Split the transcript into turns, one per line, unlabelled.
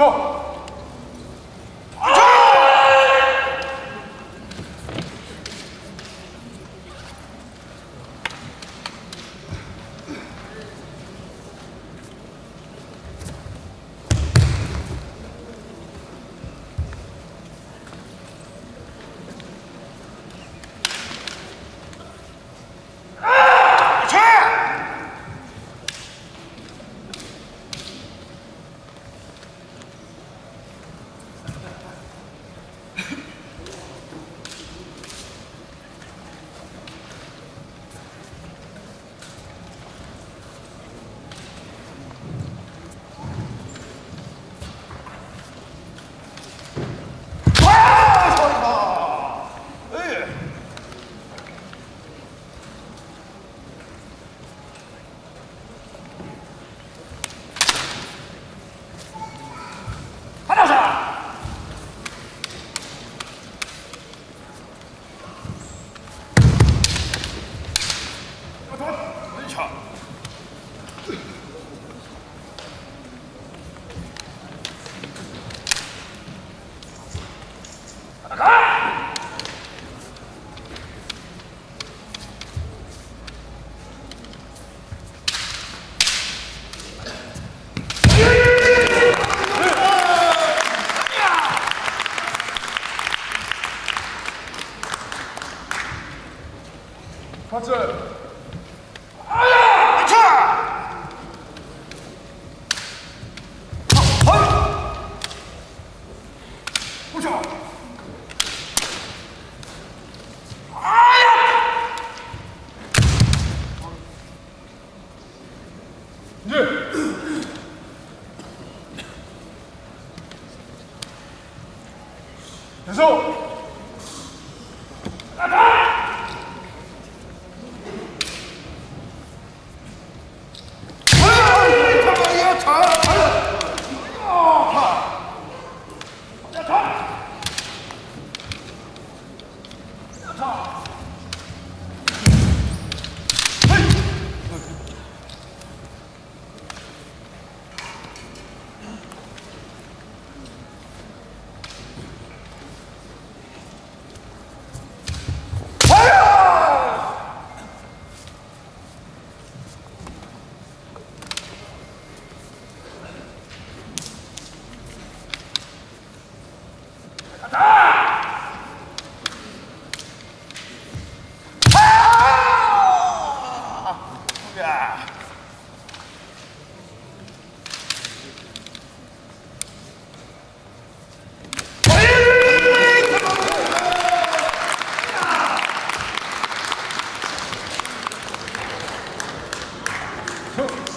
So, 发子，哎呀，去！好，好，不抢！哎呀！你，结 Yeah. Cool.